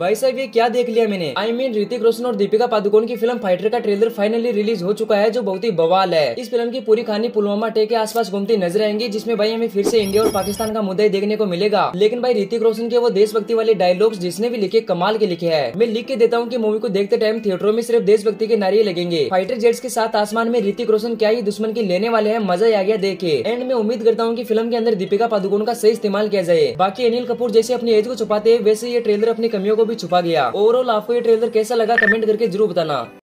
भाई साहब, ये क्या देख लिया मैंने? आई मीन ऋतिक रोशन और दीपिका पादुकोण की फ़िल्म फाइटर का ट्रेलर फाइनली रिलीज़ हो चुका है, जो बहुत ही बवाल है। इस फ़िल्म की पूरी कहानी पुलवामा टे के आसपास घूमती नज़र आएँगी, जिसमें भाई हमें फिर से इंडिया और पाकिस्तान का मुद्दा देखने को मिलेगा। लेकिन भाई, ऋतिक रोशन के वो देशभक्ति वाले डायलॉग्स जिसने भी लिखे, कमाल के लिखे है। मैं लिख के देता हूँ की मूवी को देखते टाइम थिएटरों में सिर्फ़ देशभक्ति के नारे लगेंगे। फाइटर जेट्स के साथ आसमान में ऋतिक रोशन क्या ही दुश्मन की लेने वाले हैं, मज़ा आ गया देखे एंड मैं उम्मीद करता हूँ की फ़िल्म के अंदर दीपिका पादुकोण का सही इस्तेमाल किया जाए। बाकी अनिल कपूर जैसे अपनी एज को छुपाते वैसे ये ट्रेलर अपनी कमियों को भी छुपा गया। ओवरऑल आपको ये ट्रेलर कैसा लगा कमेंट करके ज़रूर बताना।